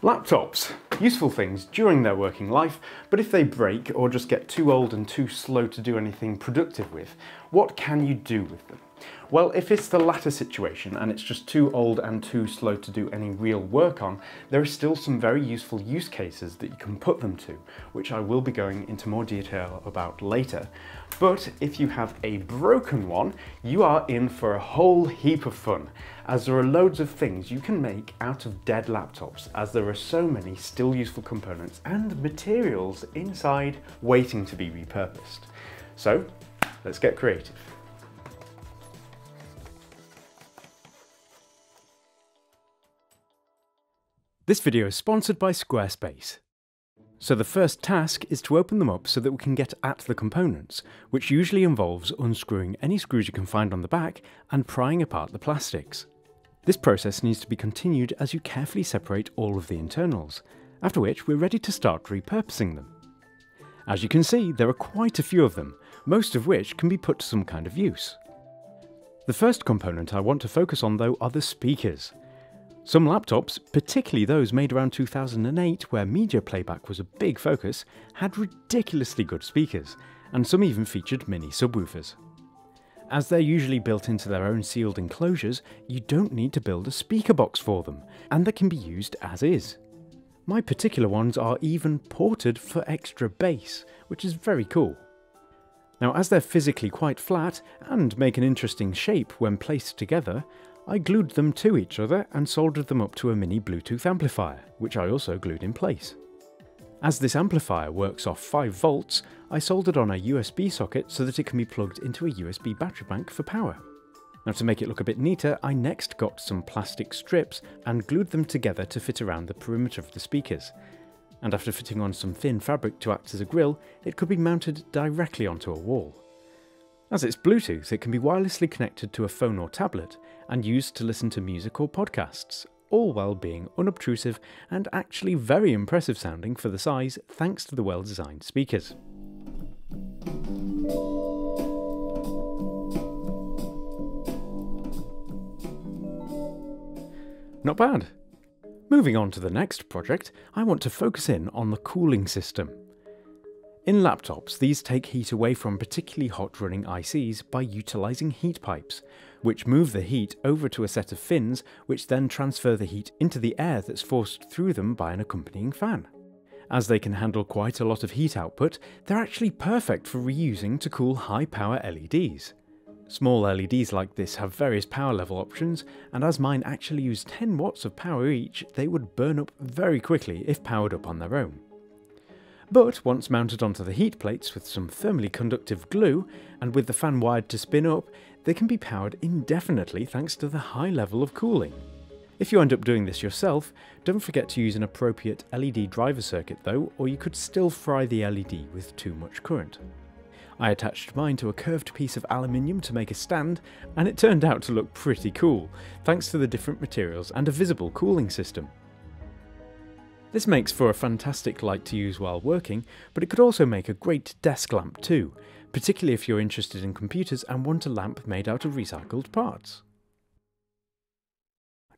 Laptops. Useful things during their working life, but if they break or just get too old and too slow to do anything productive with, what can you do with them? Well, if it's the latter situation and it's just too old and too slow to do any real work on, there are still some very useful use cases that you can put them to, which I will be going into more detail about later. But if you have a broken one, you are in for a whole heap of fun, as there are loads of things you can make out of dead laptops, as there are so many still useful components and materials inside waiting to be repurposed. So, let's get creative. This video is sponsored by Squarespace. So the first task is to open them up so that we can get at the components, which usually involves unscrewing any screws you can find on the back and prying apart the plastics. This process needs to be continued as you carefully separate all of the internals, after which we're ready to start repurposing them. As you can see, there are quite a few of them, most of which can be put to some kind of use. The first component I want to focus on though are the speakers. Some laptops, particularly those made around 2008 where media playback was a big focus, had ridiculously good speakers, and some even featured mini subwoofers. As they're usually built into their own sealed enclosures, you don't need to build a speaker box for them, and they can be used as is. My particular ones are even ported for extra bass, which is very cool. Now as they're physically quite flat and make an interesting shape when placed together, I glued them to each other and soldered them up to a mini Bluetooth amplifier, which I also glued in place. As this amplifier works off 5 volts, I soldered on a USB socket so that it can be plugged into a USB battery bank for power. Now to make it look a bit neater, I next got some plastic strips and glued them together to fit around the perimeter of the speakers. And after fitting on some thin fabric to act as a grill, it could be mounted directly onto a wall. As it's Bluetooth, it can be wirelessly connected to a phone or tablet and used to listen to music or podcasts, all while being unobtrusive and actually very impressive sounding for the size thanks to the well designed speakers. Not bad. Moving on to the next project, I want to focus in on the cooling system. In laptops, these take heat away from particularly hot running ICs by utilising heat pipes, which move the heat over to a set of fins which then transfer the heat into the air that's forced through them by an accompanying fan. As they can handle quite a lot of heat output, they're actually perfect for reusing to cool high power LEDs. Small LEDs like this have various power level options, and as mine actually use 10 watts of power each, they would burn up very quickly if powered up on their own. But once mounted onto the heat plates with some thermally conductive glue, and with the fan wired to spin up, they can be powered indefinitely thanks to the high level of cooling. If you end up doing this yourself, don't forget to use an appropriate LED driver circuit though, or you could still fry the LED with too much current. I attached mine to a curved piece of aluminium to make a stand, and it turned out to look pretty cool, thanks to the different materials and a visible cooling system. This makes for a fantastic light to use while working, but it could also make a great desk lamp too, particularly if you're interested in computers and want a lamp made out of recycled parts.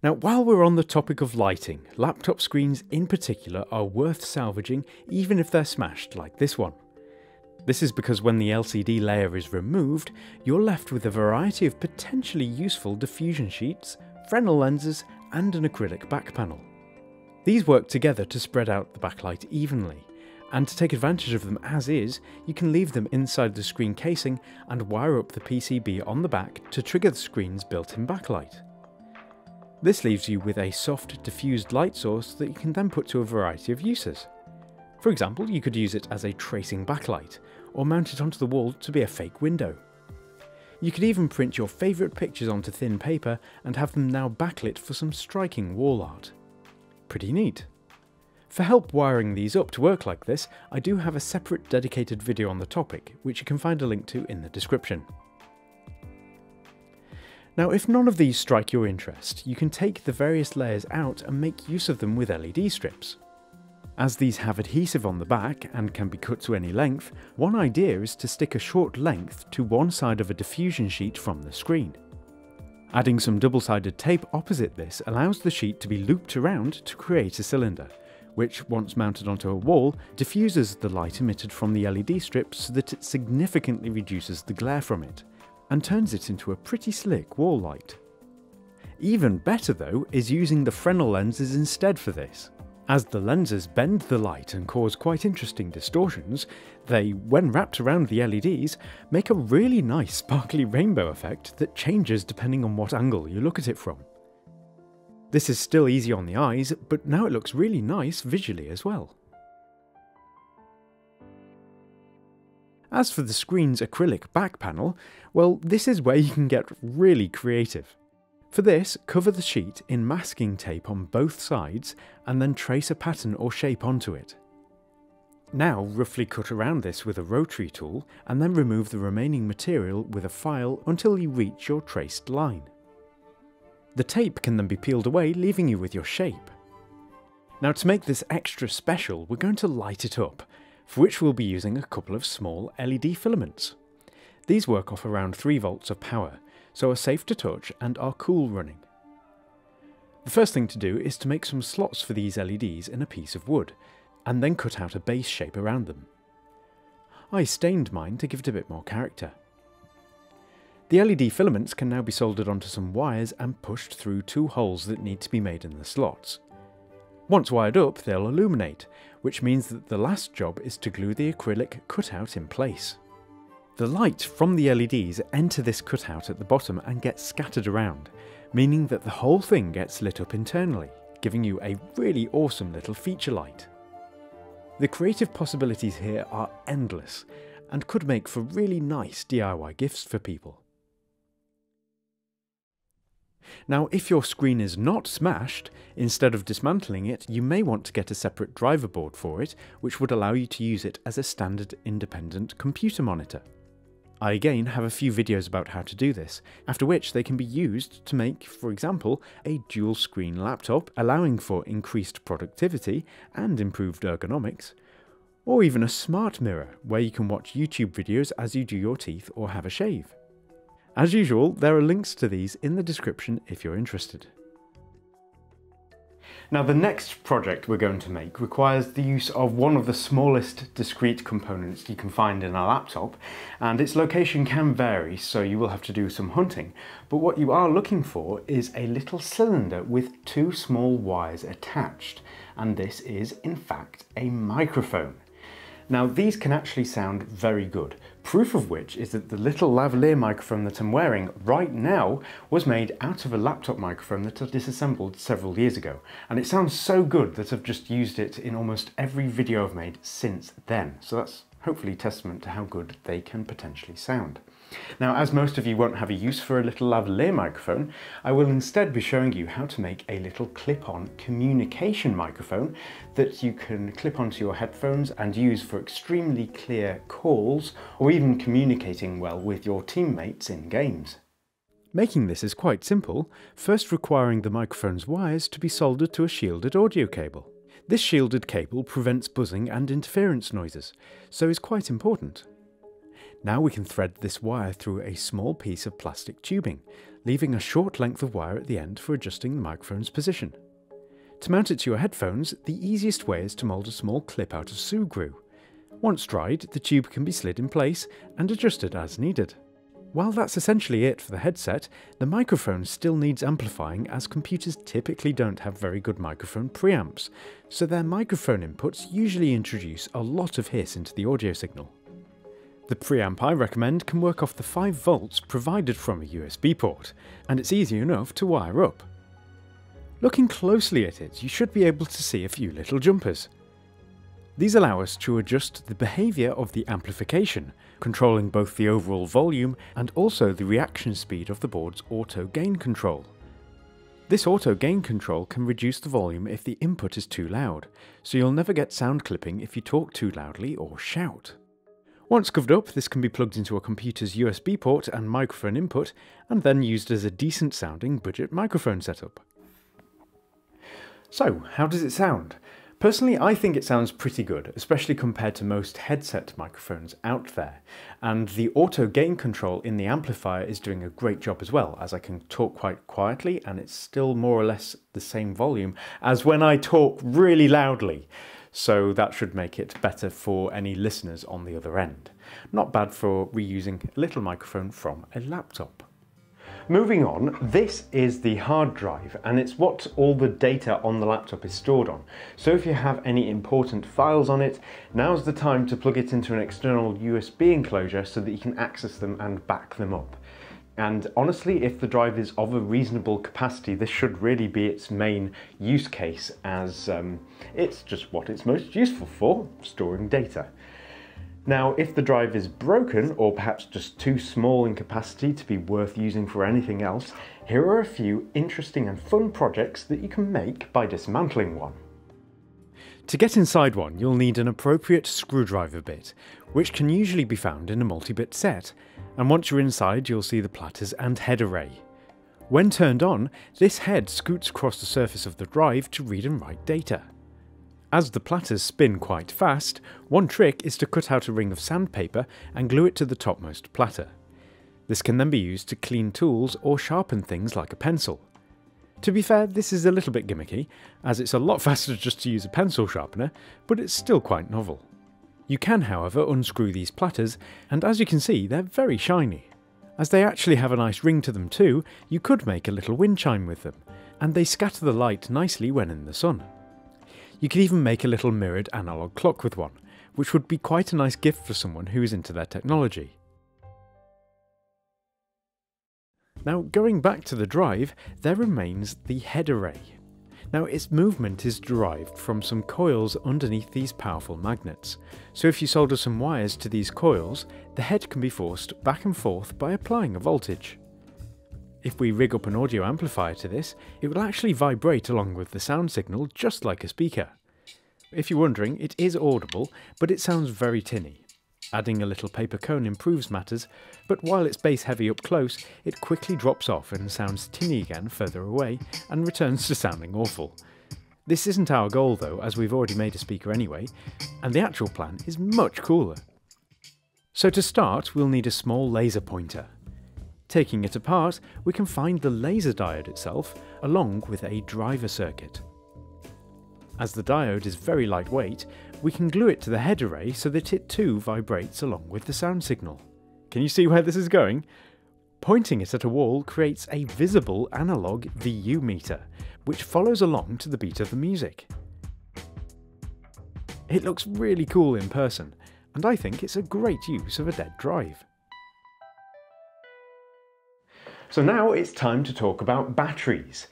Now, while we're on the topic of lighting, laptop screens in particular are worth salvaging even if they're smashed like this one. This is because when the LCD layer is removed, you're left with a variety of potentially useful diffusion sheets, Fresnel lenses, and an acrylic back panel. These work together to spread out the backlight evenly, and to take advantage of them as is, you can leave them inside the screen casing and wire up the PCB on the back to trigger the screen's built-in backlight. This leaves you with a soft diffused light source that you can then put to a variety of uses. For example, you could use it as a tracing backlight, or mount it onto the wall to be a fake window. You could even print your favourite pictures onto thin paper and have them now backlit for some striking wall art. Pretty neat. For help wiring these up to work like this, I do have a separate dedicated video on the topic, which you can find a link to in the description. Now if none of these strike your interest, you can take the various layers out and make use of them with LED strips. As these have adhesive on the back and can be cut to any length, one idea is to stick a short length to one side of a diffusion sheet from the screen. Adding some double-sided tape opposite this allows the sheet to be looped around to create a cylinder, which, once mounted onto a wall, diffuses the light emitted from the LED strip so that it significantly reduces the glare from it, and turns it into a pretty slick wall light. Even better though is using the Fresnel lenses instead for this. As the lenses bend the light and cause quite interesting distortions, they, when wrapped around the LEDs, make a really nice sparkly rainbow effect that changes depending on what angle you look at it from. This is still easy on the eyes, but now it looks really nice visually as well. As for the screen's acrylic back panel, well this is where you can get really creative. For this, cover the sheet in masking tape on both sides and then trace a pattern or shape onto it. Now roughly cut around this with a rotary tool and then remove the remaining material with a file until you reach your traced line. The tape can then be peeled away leaving you with your shape. Now to make this extra special we're going to light it up, for which we'll be using a couple of small LED filaments. These work off around 3 volts of power so are safe to touch and are cool running. The first thing to do is to make some slots for these LEDs in a piece of wood, and then cut out a base shape around them. I stained mine to give it a bit more character. The LED filaments can now be soldered onto some wires and pushed through two holes that need to be made in the slots. Once wired up, they'll illuminate, which means that the last job is to glue the acrylic cutout in place. The light from the LEDs enter this cutout at the bottom and get scattered around, meaning that the whole thing gets lit up internally, giving you a really awesome little feature light. The creative possibilities here are endless, and could make for really nice DIY gifts for people. Now if your screen is not smashed, instead of dismantling it, you may want to get a separate driver board for it, which would allow you to use it as a standard independent computer monitor. I again have a few videos about how to do this, after which they can be used to make, for example, a dual screen laptop allowing for increased productivity and improved ergonomics, or even a smart mirror where you can watch YouTube videos as you do your teeth or have a shave. As usual, there are links to these in the description if you're interested. Now the next project we're going to make requires the use of one of the smallest discrete components you can find in a laptop and its location can vary so you will have to do some hunting but what you are looking for is a little cylinder with two small wires attached and this is in fact a microphone. Now these can actually sound very good, proof of which is that the little lavalier microphone that I'm wearing right now was made out of a laptop microphone that I disassembled several years ago. And it sounds so good that I've just used it in almost every video I've made since then. So that's hopefully testament to how good they can potentially sound. Now, as most of you won't have a use for a little lavalier microphone, I will instead be showing you how to make a little clip-on communication microphone that you can clip onto your headphones and use for extremely clear calls or even communicating well with your teammates in games. Making this is quite simple, first requiring the microphone's wires to be soldered to a shielded audio cable. This shielded cable prevents buzzing and interference noises, so is quite important. Now we can thread this wire through a small piece of plastic tubing, leaving a short length of wire at the end for adjusting the microphone's position. To mount it to your headphones, the easiest way is to mould a small clip out of Sugru. Once dried, the tube can be slid in place and adjusted as needed. While that's essentially it for the headset, the microphone still needs amplifying as computers typically don't have very good microphone preamps, so their microphone inputs usually introduce a lot of hiss into the audio signal. The preamp I recommend can work off the 5 volts provided from a USB port, and it's easy enough to wire up. Looking closely at it, you should be able to see a few little jumpers. These allow us to adjust the behaviour of the amplification, controlling both the overall volume and also the reaction speed of the board's auto gain control. This auto gain control can reduce the volume if the input is too loud, so you'll never get sound clipping if you talk too loudly or shout. Once covered up, this can be plugged into a computer's USB port and microphone input, and then used as a decent sounding budget microphone setup. So, how does it sound? Personally, I think it sounds pretty good, especially compared to most headset microphones out there. And the auto gain control in the amplifier is doing a great job as well, as I can talk quite quietly and it's still more or less the same volume as when I talk really loudly. So that should make it better for any listeners on the other end. Not bad for reusing a little microphone from a laptop. Moving on, this is the hard drive and it's what all the data on the laptop is stored on. So if you have any important files on it, now's the time to plug it into an external USB enclosure so that you can access them and back them up. And honestly, if the drive is of a reasonable capacity, this should really be its main use case as um, it's just what it's most useful for, storing data. Now, if the drive is broken or perhaps just too small in capacity to be worth using for anything else, here are a few interesting and fun projects that you can make by dismantling one. To get inside one, you'll need an appropriate screwdriver bit, which can usually be found in a multi-bit set, and once you're inside you'll see the platters and head array. When turned on, this head scoots across the surface of the drive to read and write data. As the platters spin quite fast, one trick is to cut out a ring of sandpaper and glue it to the topmost platter. This can then be used to clean tools or sharpen things like a pencil. To be fair, this is a little bit gimmicky, as it's a lot faster just to use a pencil sharpener, but it's still quite novel. You can, however, unscrew these platters, and as you can see, they're very shiny. As they actually have a nice ring to them too, you could make a little wind chime with them, and they scatter the light nicely when in the sun. You could even make a little mirrored analog clock with one, which would be quite a nice gift for someone who is into their technology. Now going back to the drive, there remains the head array. Now its movement is derived from some coils underneath these powerful magnets, so if you solder some wires to these coils, the head can be forced back and forth by applying a voltage. If we rig up an audio amplifier to this, it will actually vibrate along with the sound signal just like a speaker. If you're wondering, it is audible, but it sounds very tinny. Adding a little paper cone improves matters, but while it's bass heavy up close, it quickly drops off and sounds tinny again further away, and returns to sounding awful. This isn't our goal though, as we've already made a speaker anyway, and the actual plan is much cooler. So to start, we'll need a small laser pointer. Taking it apart, we can find the laser diode itself, along with a driver circuit. As the diode is very lightweight, we can glue it to the head array so that it too vibrates along with the sound signal. Can you see where this is going? Pointing it at a wall creates a visible analog VU meter, which follows along to the beat of the music. It looks really cool in person, and I think it's a great use of a dead drive. So now it's time to talk about batteries.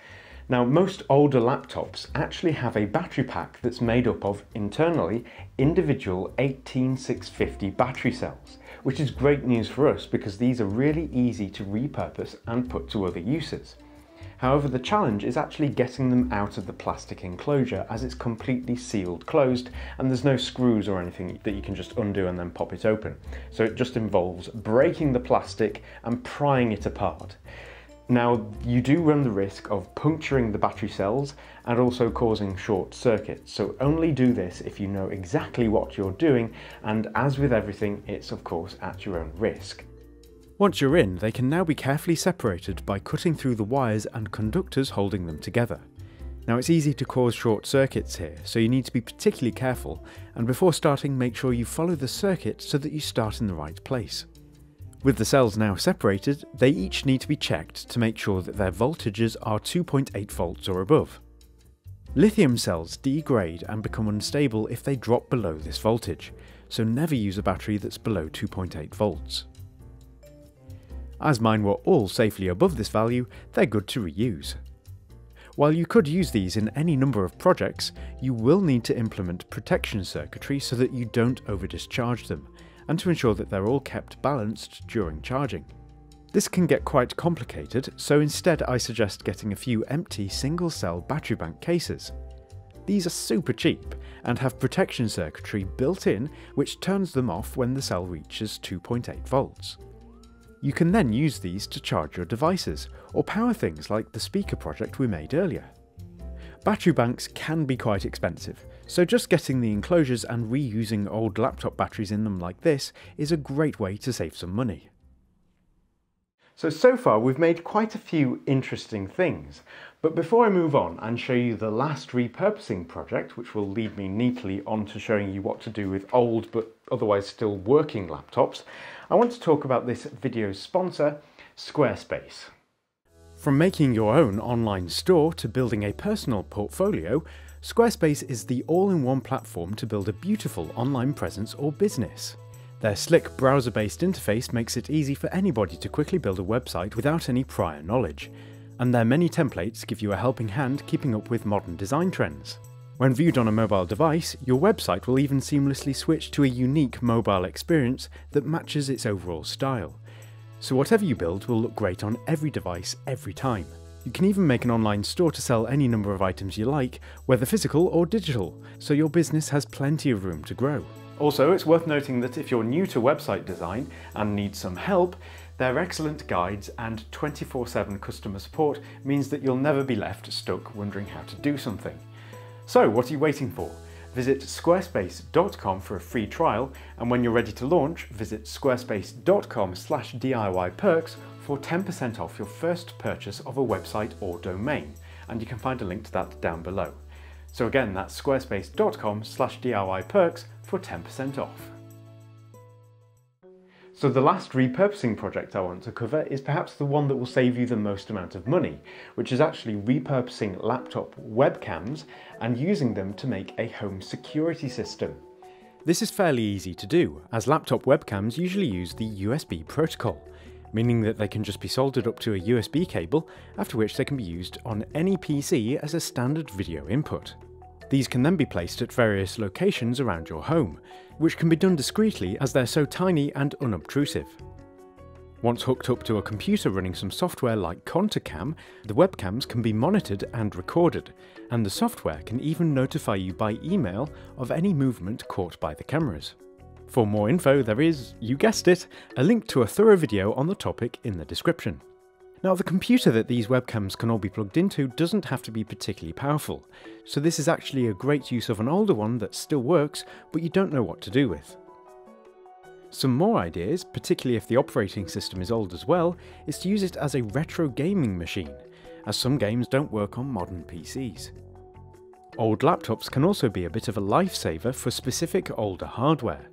Now most older laptops actually have a battery pack that's made up of internally individual 18650 battery cells, which is great news for us because these are really easy to repurpose and put to other uses. However, the challenge is actually getting them out of the plastic enclosure as it's completely sealed closed and there's no screws or anything that you can just undo and then pop it open. So it just involves breaking the plastic and prying it apart. Now, you do run the risk of puncturing the battery cells and also causing short circuits, so only do this if you know exactly what you're doing, and as with everything, it's of course at your own risk. Once you're in, they can now be carefully separated by cutting through the wires and conductors holding them together. Now it's easy to cause short circuits here, so you need to be particularly careful, and before starting make sure you follow the circuit so that you start in the right place. With the cells now separated, they each need to be checked to make sure that their voltages are 2.8 volts or above. Lithium cells degrade and become unstable if they drop below this voltage, so never use a battery that's below 2.8 volts. As mine were all safely above this value, they're good to reuse. While you could use these in any number of projects, you will need to implement protection circuitry so that you don't over-discharge them, and to ensure that they're all kept balanced during charging. This can get quite complicated, so instead I suggest getting a few empty single cell battery bank cases. These are super cheap and have protection circuitry built in which turns them off when the cell reaches 2.8 volts. You can then use these to charge your devices, or power things like the speaker project we made earlier. Battery banks can be quite expensive, so just getting the enclosures and reusing old laptop batteries in them like this is a great way to save some money. So, so far we've made quite a few interesting things, but before I move on and show you the last repurposing project, which will lead me neatly on to showing you what to do with old but otherwise still working laptops, I want to talk about this video's sponsor, Squarespace. From making your own online store to building a personal portfolio, Squarespace is the all-in-one platform to build a beautiful online presence or business. Their slick browser-based interface makes it easy for anybody to quickly build a website without any prior knowledge, and their many templates give you a helping hand keeping up with modern design trends. When viewed on a mobile device, your website will even seamlessly switch to a unique mobile experience that matches its overall style. So whatever you build will look great on every device every time. You can even make an online store to sell any number of items you like, whether physical or digital, so your business has plenty of room to grow. Also, it's worth noting that if you're new to website design and need some help, their excellent guides and 24-7 customer support means that you'll never be left stuck wondering how to do something. So what are you waiting for? Visit squarespace.com for a free trial and when you're ready to launch, visit squarespace.com slash DIY perks for 10% off your first purchase of a website or domain and you can find a link to that down below. So again, that's squarespace.com slash DIY perks for 10% off. So the last repurposing project I want to cover is perhaps the one that will save you the most amount of money, which is actually repurposing laptop webcams and using them to make a home security system. This is fairly easy to do, as laptop webcams usually use the USB protocol, meaning that they can just be soldered up to a USB cable, after which they can be used on any PC as a standard video input. These can then be placed at various locations around your home, which can be done discreetly as they're so tiny and unobtrusive. Once hooked up to a computer running some software like ContaCam, the webcams can be monitored and recorded, and the software can even notify you by email of any movement caught by the cameras. For more info, there is, you guessed it, a link to a thorough video on the topic in the description. Now the computer that these webcams can all be plugged into doesn't have to be particularly powerful, so this is actually a great use of an older one that still works, but you don't know what to do with. Some more ideas, particularly if the operating system is old as well, is to use it as a retro gaming machine, as some games don't work on modern PCs. Old laptops can also be a bit of a lifesaver for specific older hardware.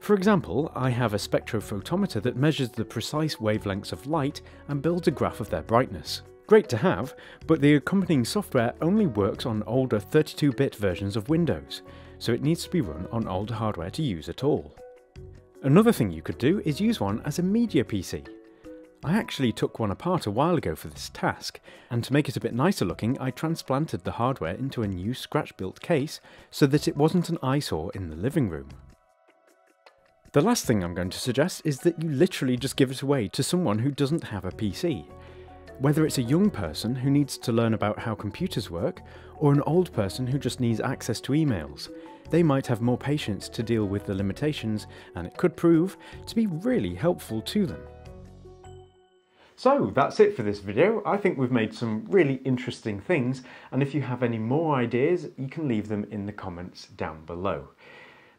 For example, I have a spectrophotometer that measures the precise wavelengths of light and builds a graph of their brightness. Great to have, but the accompanying software only works on older 32-bit versions of Windows, so it needs to be run on older hardware to use at all. Another thing you could do is use one as a media PC. I actually took one apart a while ago for this task, and to make it a bit nicer looking I transplanted the hardware into a new scratch-built case so that it wasn't an eyesore in the living room. The last thing I'm going to suggest is that you literally just give it away to someone who doesn't have a PC. Whether it's a young person who needs to learn about how computers work, or an old person who just needs access to emails, they might have more patience to deal with the limitations and it could prove to be really helpful to them. So that's it for this video. I think we've made some really interesting things and if you have any more ideas you can leave them in the comments down below.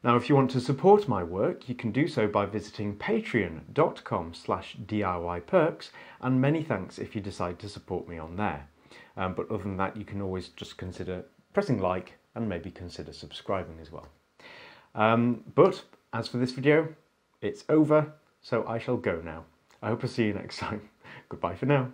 Now, if you want to support my work, you can do so by visiting patreon.com slash DIYperks, and many thanks if you decide to support me on there. Um, but other than that, you can always just consider pressing like and maybe consider subscribing as well. Um, but as for this video, it's over, so I shall go now. I hope to see you next time. Goodbye for now.